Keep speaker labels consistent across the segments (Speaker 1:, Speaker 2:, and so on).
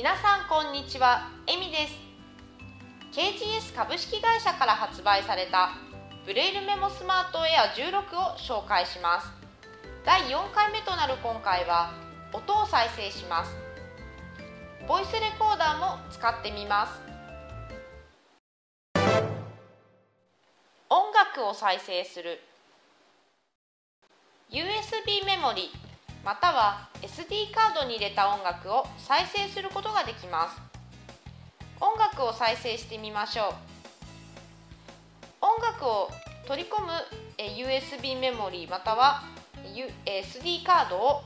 Speaker 1: 皆さんこんにちは、エミです。KGS 株式会社から発売されたブレイルメモスマートエア16を紹介します。第4回目となる今回は音を再生します。ボイスレコーダーも使ってみます。音楽を再生する。USB メモリまたは SD カードに入れた音楽を再生することができます。音楽を再生してみましょう。音楽を取り込む USB メモリーまたは SD カードを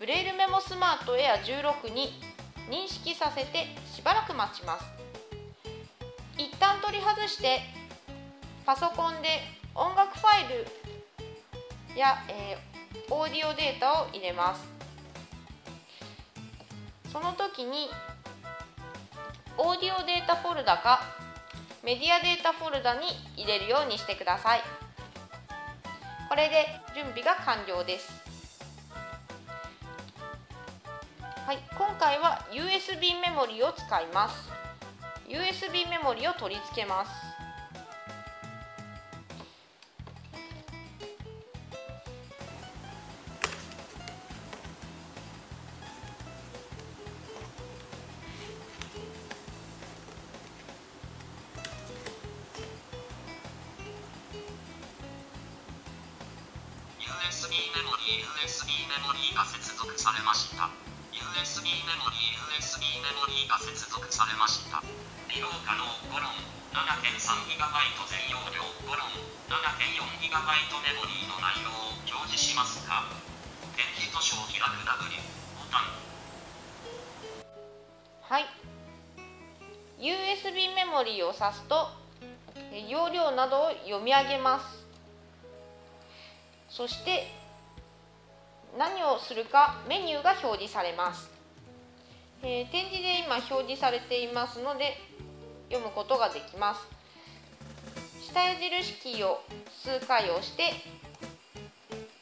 Speaker 1: ブレイルメモスマートエア16に認識させてしばらく待ちます。一旦取り外してパソコンで音楽ファイルや、えー、オーディオデータを入れます。その時にオーディオデータフォルダかメディアデータフォルダに入れるようにしてください。これで準備が完了です。はい、今回は USB メモリを使います。USB メモリを取り付けます。
Speaker 2: USB メモリー USB メモリーが接続されました。USB メモリー USB メモリーが接続されました。利用可能ゴロン 7.3GB 全容量ゴロン 7.4GB メモリーの内容を表示しますか。点字図書を開く W ボタン。
Speaker 1: はい。USB メモリーを挿すと容量などを読み上げます。そして何をするかメニューが表示されます、えー、点字で今表示されていますので読むことができます。下矢印キーを数回押して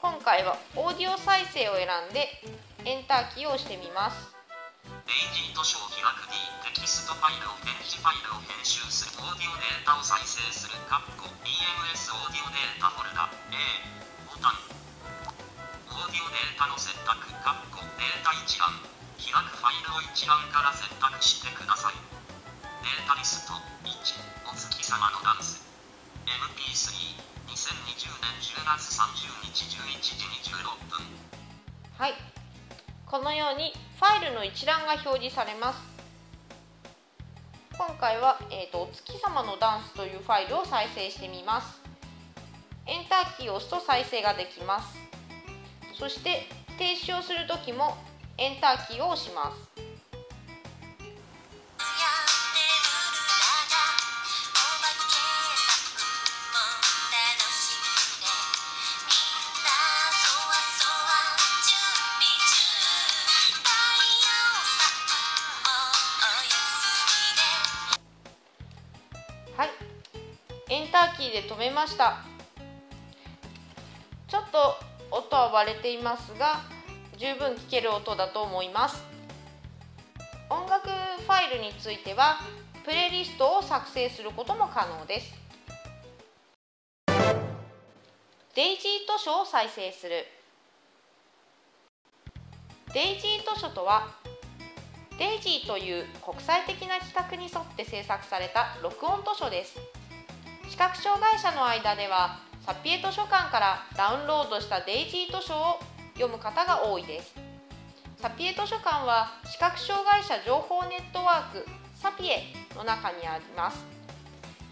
Speaker 1: 今回はオーディオ再生を選んでエンターキーを押してみます。
Speaker 2: ページ図書を開く D テキストファイルを電子ファイルを編集するオーディオデータを再生するカッコ EMS オーディオデータフォルダ A ボタンオーディオデータの選択カッコデータ一覧開くファイルを一覧から選択してください。データリスト1お月様のダンス。MP32020 年10月30日11時26分。
Speaker 1: はい。このようにファイルの一覧が表示されます。今回は、えーと、お月様のダンスというファイルを再生してみます。エンターキーを押すと再生ができます。そして停止をするときもエンターキーを押します。はい。エンターキーで止めました。と音は割れていますが十分聞ける音だと思います。音楽ファイルについてはプレイリストを作成することも可能です。デイジー図書を再生する。デイジー図書とはデイジーという国際的な規格に沿って制作された録音図書です。視覚障害者の間ではサピエ図書館からダウンロードしたデイジー図書を読む方が多いです。サピエ図書館は視覚障害者情報ネットワークサピエの中にあります。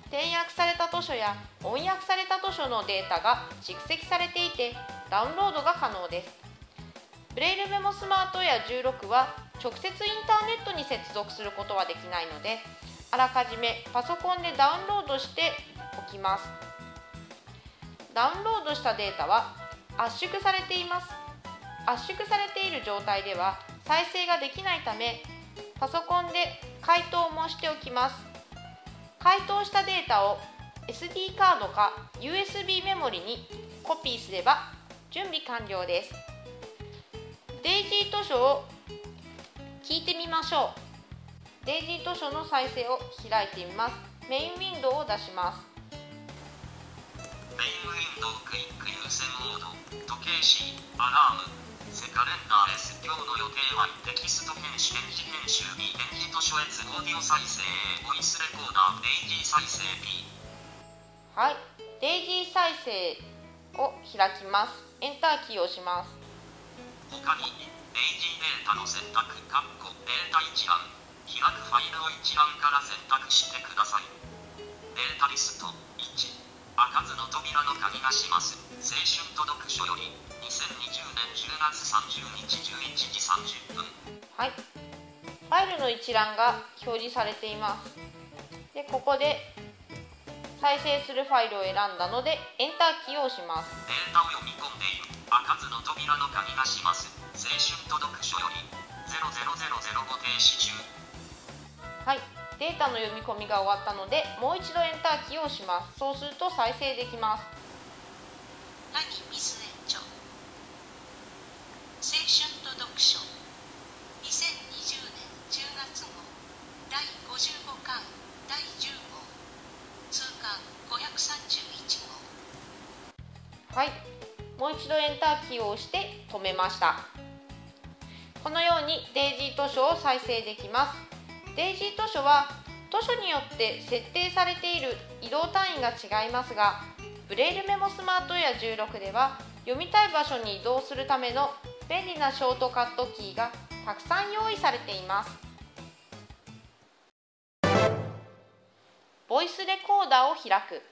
Speaker 1: 転訳された図書や翻訳された図書のデータが蓄積されていてダウンロードが可能です。ブレイルメモスマートエア16は直接インターネットに接続することはできないのであらかじめパソコンでダウンロードしておきます。ダウンロードしたデータは圧縮されています。圧縮されている状態では再生ができないためパソコンで解凍もしておきます。解凍したデータを SD カードか USB メモリにコピーすれば準備完了です。デイジー図書を聞いてみましょう。デイジー図書の再生を開いてみます。メインウィンドウを出します。
Speaker 2: メインウィンドウクイック優先モード時計師アラームセカレンダー S 今日の予定はテキスト編集電磁編集 B 電磁図書閲オーディオ再生ボイスレコーダーデイジー再生 B
Speaker 1: はい。デイジー再生を開きますエンターキーを押します。
Speaker 2: 他にデイジーデータの選択カッコデータ一覧開くファイルを一覧から選択してください。データリスト。開かずの扉の鍵がします青春届く書より2020年10月30日11時30分。
Speaker 1: はい。ファイルの一覧が表示されています。でここで再生するファイルを選んだのでエンターキーを押します。
Speaker 2: データを読み込んでいる。開かずの扉の鍵がします。青春届く書より00005停止中。
Speaker 1: はいデータの読み込みが終わったのでもう一度エンターキーを押します。そうすると再生できます。
Speaker 3: 何ミス園長青春と読書。2020年10月号。第55巻。第10号。通巻。531号。
Speaker 1: はい。もう一度エンターキーを押して止めました。このようにデイジー図書を再生できますデイジー図書は図書によって設定されている移動単位が違いますがブレイルメモスマートウェア16では読みたい場所に移動するための便利なショートカットキーがたくさん用意されています。ボイスレコーダーを開く。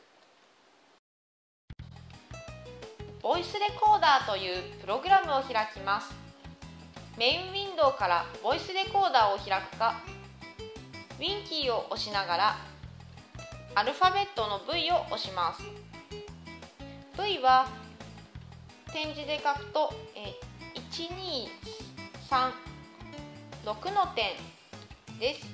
Speaker 1: ボイスレコーダーというプログラムを開きます。メインウィンドウからボイスレコーダーを開くかウィンキーを押しながらアルファベットの V を押します。V は点字で書くとえ1236の点です。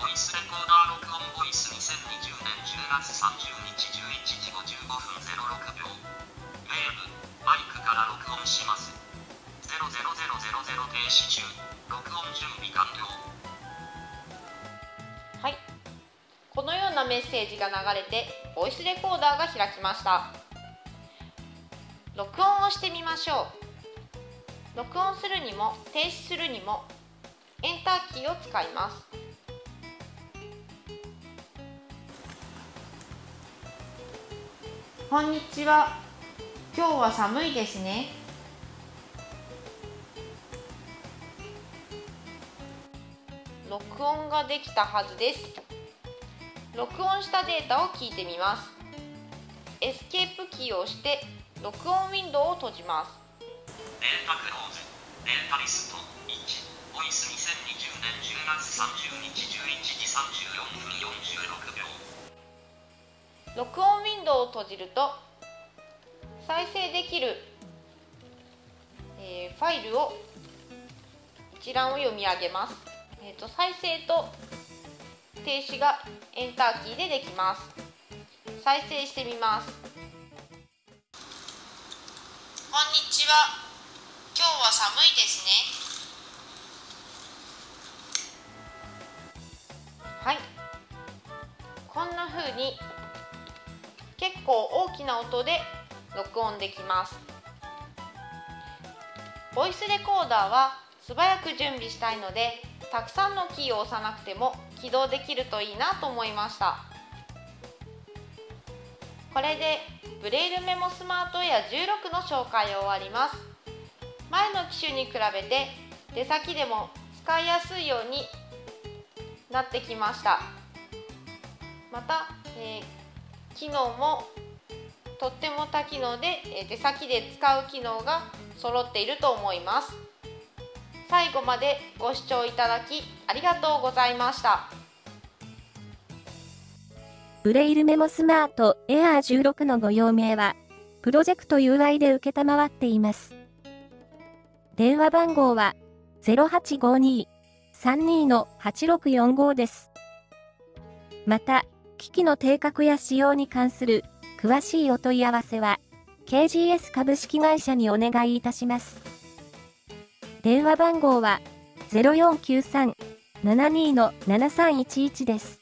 Speaker 2: ボイスレコーダー録音ボイス2020年10月30日11時55分06秒。マイクから録音します。00000停止中。録音準備完了。
Speaker 1: はい。このようなメッセージが流れてボイスレコーダーが開きました。録音をしてみましょう。録音するにも停止するにもエンターキーを使います。こんにちは今日は寒いですね。録音ができたはずです。録音したデータを聞いてみます。エスケープキーを押して録音ウィンドウを閉じます。
Speaker 2: データクローズデータリスト1ボイス2020年10月30日11時34分46秒。
Speaker 1: 録音ウィンドウを閉じると再生できる、えーファイルを一覧を読み上げます、えー、と再生と停止がエンターキーでできます。再生してみます。こんにちは。今日は寒いですね。はい。こんな風に結構大きな音で録音できます。ボイスレコーダーは素早く準備したいのでたくさんのキーを押さなくても起動できるといいなと思いました。これでブレイルメモスマートウェア16の紹介を終わります。前の機種に比べて出先でも使いやすいようになってきました。また、えー機能もとっても多機能でえー出先で使う機能が揃っていると思います最後までご視聴いただきありがとうございました
Speaker 4: ブレイルメモスマートエアー16のご用命は、プロジェクト UI で受けたまわっています。電話番号は、0852-32-8645です。また、機器の定格や使用に関する詳しいお問い合わせは、KGS 株式会社にお願いいたします。電話番号は0493-72-7311です。